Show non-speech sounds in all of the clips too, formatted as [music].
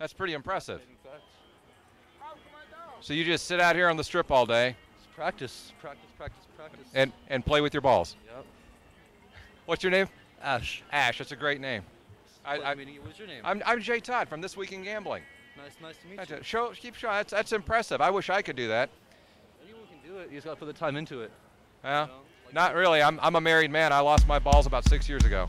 That's pretty impressive. So you just sit out here on the strip all day it's practice, practice, practice, practice. and, and play with your balls. yep. What's your name? Ash. Ash. That's a great name. I, I, What's your name? I'm, I'm Jay Todd from This Week in Gambling. nice, nice to meet That's you. it. Show, keep showing. That's, that's impressive. I wish I could do that. Anyone can do it. You just gotta put the time into it. Well, you know? Like- not really. I'm, I'm a married man. I lost my balls about six years ago.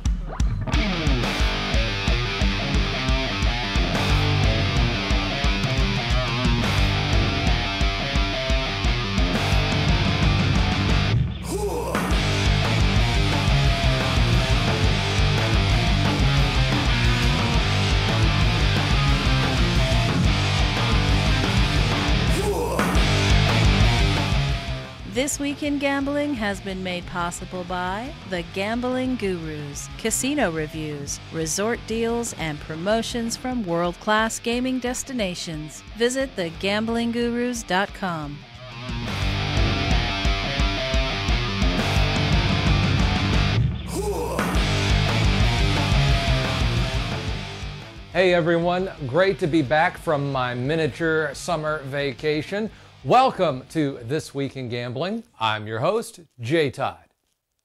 This Week in Gambling has been made possible by The Gambling Gurus, casino reviews, resort deals, and promotions from world class gaming destinations. Visit thegamblinggurus.com. Hey everyone, great to be back from my miniature summer vacation. Welcome to This Week in Gambling. I'm your host, Jay Todd.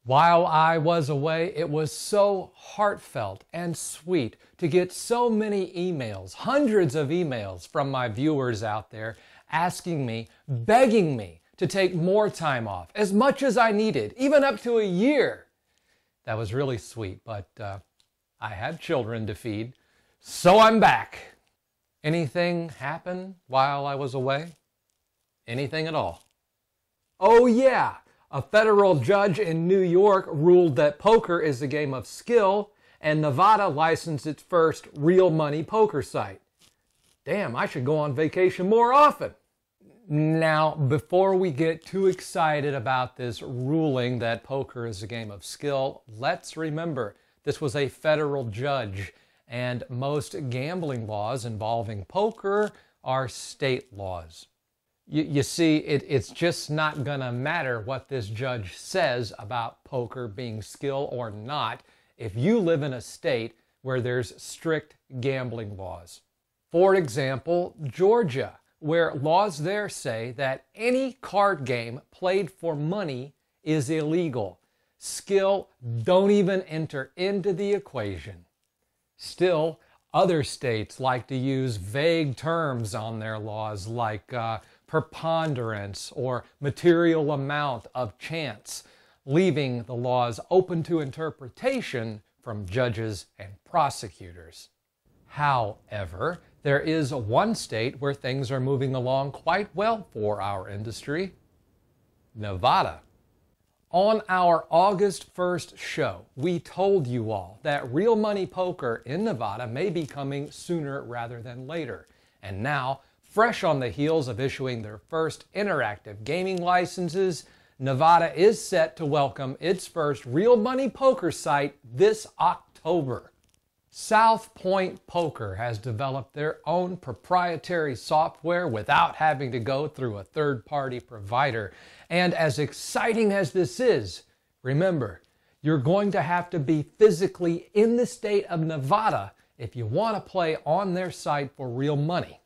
While I was away, it was so heartfelt and sweet to get so many emails, hundreds of emails from my viewers out there asking me, begging me to take more time off, as much as I needed, even up to a year. That was really sweet, but uh, I had children to feed, so I'm back. Anything happen while I was away? Anything at all? Oh, yeah. A federal judge in New York ruled that poker is a game of skill, and Nevada licensed its first real money poker site. Damn, I should go on vacation more often. Now, before we get too excited about this ruling that poker is a game of skill, let's remember this was a federal judge, and most gambling laws involving poker are state laws. You, you see, it, it's just not going to matter what this judge says about poker being skill or not if you live in a state where there's strict gambling laws. For example, Georgia, where laws there say that any card game played for money is illegal. Skill don't even enter into the equation. Still, other states like to use vague terms on their laws like uh, preponderance or material amount of chance, leaving the laws open to interpretation from judges and prosecutors. However, there is one state where things are moving along quite well for our industry Nevada. On our August 1st show, we told you all that real money poker in Nevada may be coming sooner rather than later. And now, fresh on the heels of issuing their first interactive gaming licenses, Nevada is set to welcome its first real money poker site this October. South Point Poker has developed their own proprietary software without having to go through a third party provider. And as exciting as this is, remember, you're going to have to be physically in the state of Nevada if you want to play on their site for real money.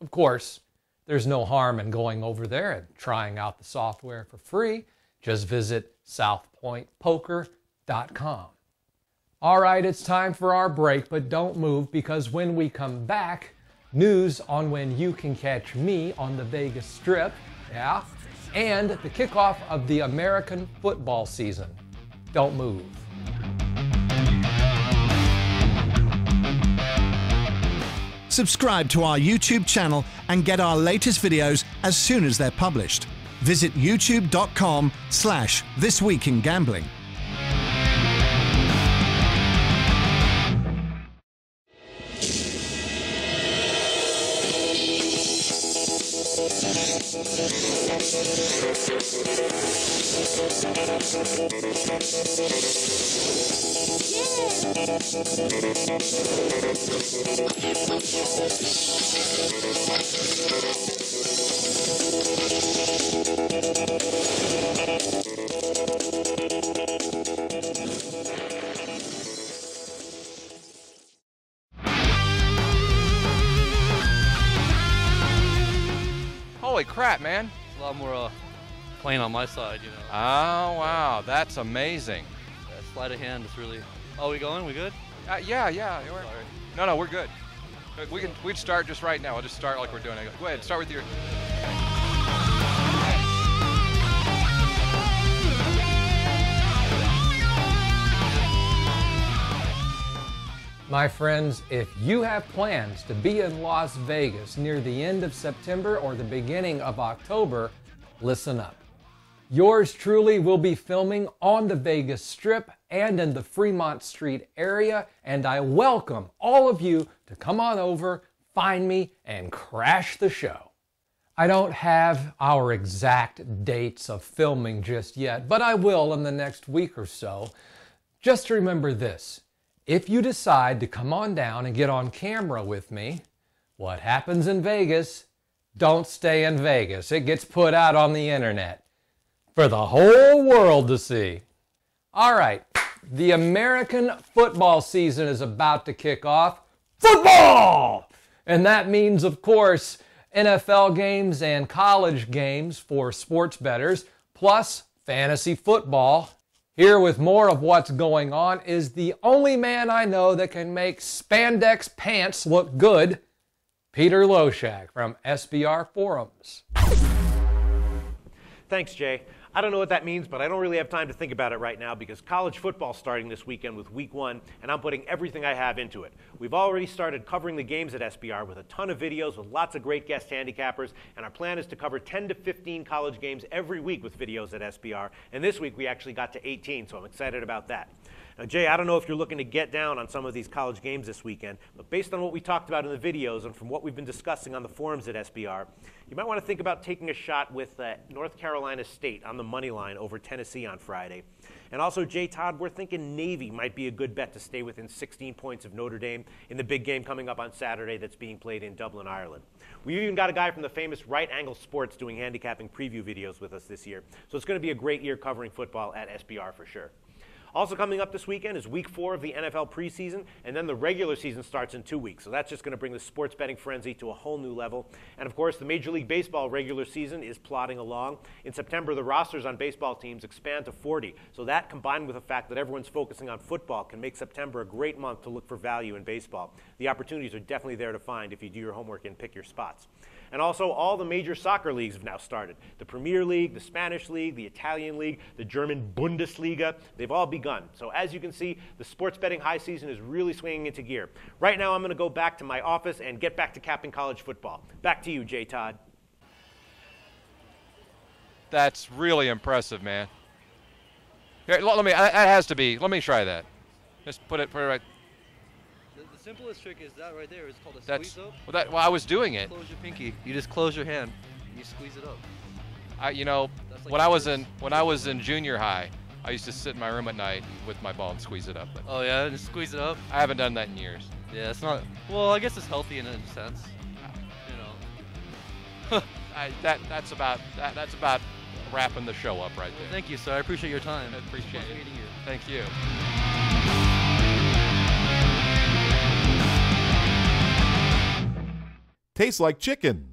Of course, there's no harm in going over there and trying out the software for free. Just visit southpointpoker.com. All right, it's time for our break, but don't move because when we come back, news on when you can catch me on the Vegas Strip, yeah, and the kickoff of the American football season. Don't move. Subscribe to our YouTube channel and get our latest videos as soon as they're published. Visit youtube.com slash this week in gambling. Holy crap, man. It's a lot more uh, playing on my side, you know. Oh, wow. That's amazing. That sleight of hand is really. Oh, we going? We good? Uh, yeah, yeah. we're- Sorry. No, no, we're good. We can we'd start just right now. I'll just start like we're doing. it. Go ahead, start with your. My friends, if you have plans to be in Las Vegas near the end of September or the beginning of October, listen up. Yours truly will be filming on the Vegas Strip and in the Fremont Street area, and I welcome all of you to come on over, find me, and crash the show. I don't have our exact dates of filming just yet, but I will in the next week or so. Just remember this if you decide to come on down and get on camera with me, what happens in Vegas, don't stay in Vegas. It gets put out on the internet for the whole world to see. All right, the American football season is about to kick off. Football! And that means, of course, NFL games and college games for sports bettors, plus fantasy football. Here with more of what's going on is the only man I know that can make spandex pants look good, Peter Loshak from SBR Forums. Thanks, Jay. I don't know what that means, but I don't really have time to think about it right now because college football's starting this weekend with week one, and I'm putting everything I have into it. We've already started covering the games at SBR with a ton of videos with lots of great guest handicappers, and our plan is to cover 10 to 15 college games every week with videos at SBR. And this week we actually got to 18, so I'm excited about that. Now, Jay, I don't know if you're looking to get down on some of these college games this weekend, but based on what we talked about in the videos and from what we've been discussing on the forums at SBR, you might want to think about taking a shot with uh, North Carolina State on the money line over Tennessee on Friday. And also, Jay Todd, we're thinking Navy might be a good bet to stay within 16 points of Notre Dame in the big game coming up on Saturday that's being played in Dublin, Ireland. We even got a guy from the famous Right Angle Sports doing handicapping preview videos with us this year. So it's going to be a great year covering football at SBR for sure. Also coming up this weekend is week four of the NFL preseason, and then the regular season starts in two weeks. So that's just going to bring the sports betting frenzy to a whole new level. And of course, the Major League Baseball regular season is plodding along. In September, the rosters on baseball teams expand to 40. So that, combined with the fact that everyone's focusing on football, can make September a great month to look for value in baseball. The opportunities are definitely there to find if you do your homework and pick your spots. And also, all the major soccer leagues have now started. The Premier League, the Spanish League, the Italian League, the German Bundesliga, they've all begun. So as you can see, the sports betting high season is really swinging into gear. Right now, I'm going to go back to my office and get back to capping college football. Back to you, Jay Todd. That's really impressive, man. Here, let let me. That that has to be. Let me try that. Just put it. Put it right. The, the simplest trick is that right there. It's called a That's. squeeze up. Well, that. Well, I was doing it. Close your pinky. You just close your hand. And you squeeze it up. I, you know, like when I was in when I was in junior high, I used to sit in my room at night with my ball and squeeze it up. But Oh yeah, just squeeze it up. I haven't done that in years. Yeah, it's not. Well, I guess it's healthy in a sense. You know. [laughs] I, that that's about that, that's about wrapping the show up right there. Thank you, sir. I appreciate your time. I appreciate Pleasure it. meeting you. Thank you. Tastes like chicken.